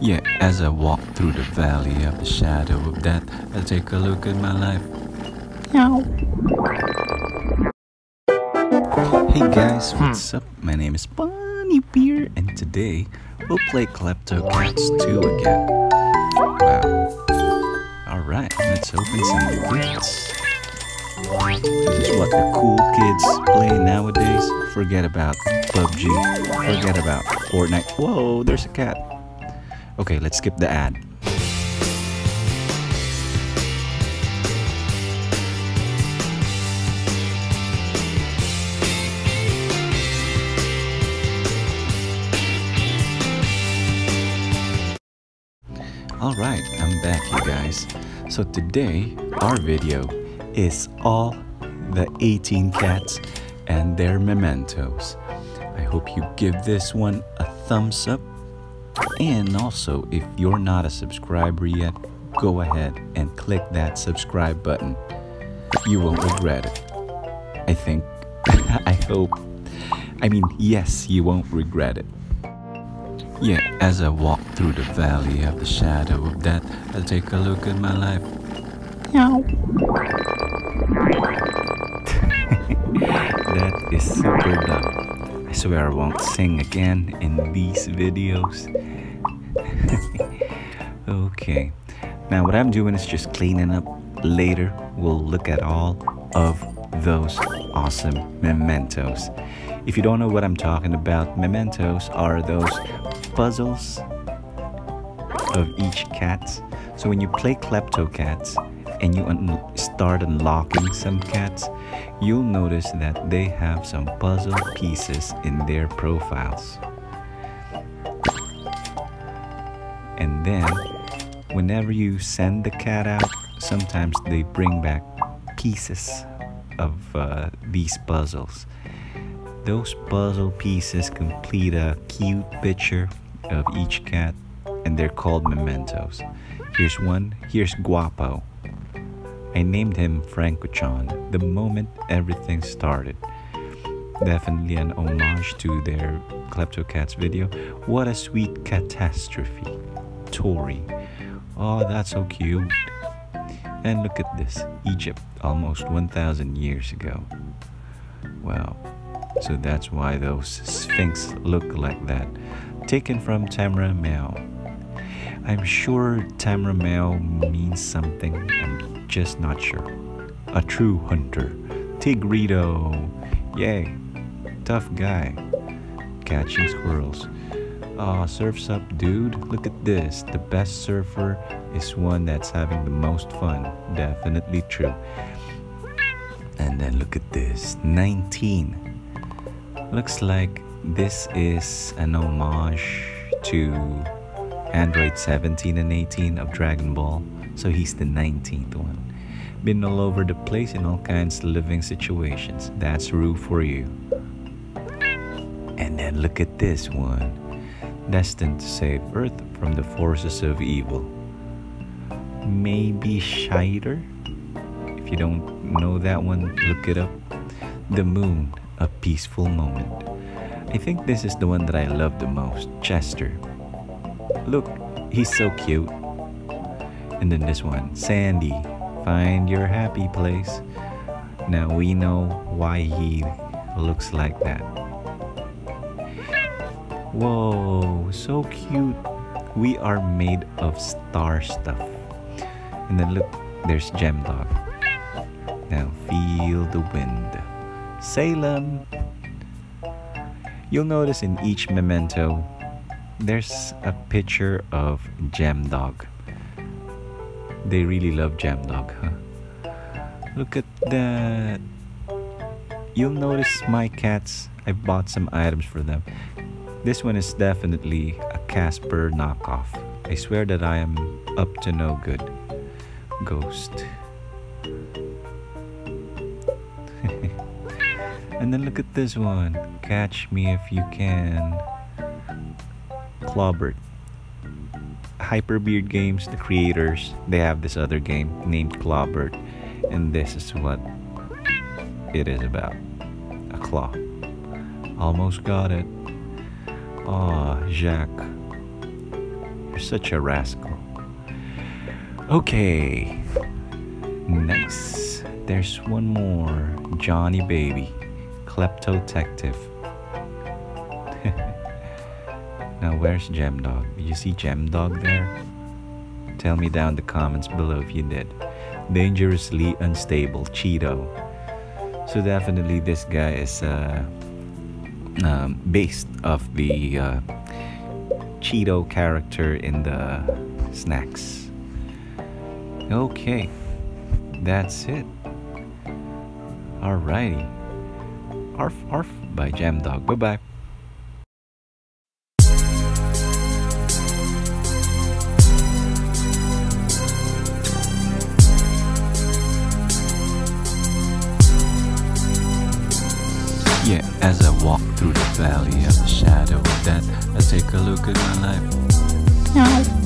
Yeah, as I walk through the valley of the shadow of death, I take a look at my life. Meow. Hey guys, hmm. what's up? My name is Bunny Beer, and today we'll play Kleptocats 2 again. Wow. Alright, let's open some gifts. This is what the cool kids play nowadays. Forget about PUBG. Forget about Fortnite. Whoa, there's a cat. Okay, let's skip the ad. Alright, I'm back you guys. So today, our video is all the 18 cats and their mementos. I hope you give this one a thumbs up. And also, if you're not a subscriber yet, go ahead and click that subscribe button. You won't regret it. I think. I hope. I mean, yes, you won't regret it. Yeah, as I walk through the valley of the shadow of death, I'll take a look at my life. Meow. that is super dumb. I swear I won't sing again in these videos. okay, now what I'm doing is just cleaning up. Later, we'll look at all of those awesome mementos. If you don't know what I'm talking about, mementos are those puzzles of each cat. So when you play Kleptocats and you un start unlocking some cats, you'll notice that they have some puzzle pieces in their profiles. And then, whenever you send the cat out, sometimes they bring back pieces of uh, these puzzles. Those puzzle pieces complete a cute picture of each cat, and they're called mementos. Here's one. Here's Guapo. I named him Franco-chan the moment everything started. Definitely an homage to their Kleptocats video. What a sweet catastrophe. Tori. Oh, that's so cute. And look at this Egypt, almost 1,000 years ago. Wow. So that's why those sphinx look like that. Taken from Tamra Mao. I'm sure Tamra Mao means something, I'm just not sure. A true hunter. Tigrito. Yay. Tough guy. Catching squirrels. Aw, oh, surf's up, dude. Look at this. The best surfer is one that's having the most fun. Definitely true. And then look at this 19. Looks like this is an homage to Android 17 and 18 of Dragon Ball. So he's the 19th one. Been all over the place in all kinds of living situations. That's Rue for you. And then look at this one. Destined to save Earth from the forces of evil. Maybe Shaider? If you don't know that one, look it up. The Moon, a peaceful moment. I think this is the one that I love the most, Chester. Look, he's so cute. And then this one, Sandy, find your happy place. Now we know why he looks like that. Whoa, so cute. We are made of star stuff. And then look, there's Gem Dog. Now feel the wind. Salem. You'll notice in each memento there's a picture of Gem Dog. They really love Gem Dog, huh? Look at that. You'll notice my cats, I've bought some items for them. This one is definitely a Casper knockoff. I swear that I am up to no good. Ghost. and then look at this one. Catch me if you can. Clawbert. Hyperbeard Games, the creators, they have this other game named Clawbert. And this is what it is about. A claw. Almost got it. Ah, oh, Jacques. You're such a rascal. Okay. Nice. There's one more. Johnny Baby. Klepto Detective. now, where's Gem Dog? You see Gem Dog there? Tell me down the comments below if you did. Dangerously unstable Cheto. So definitely this guy is uh, um, based of the uh, Cheeto character in the snacks. Okay, that's it. Alrighty. Arf Arf by Jam Dog. Bye bye. Yeah, as I walk through the valley of the shadow of death, I take a look at my life.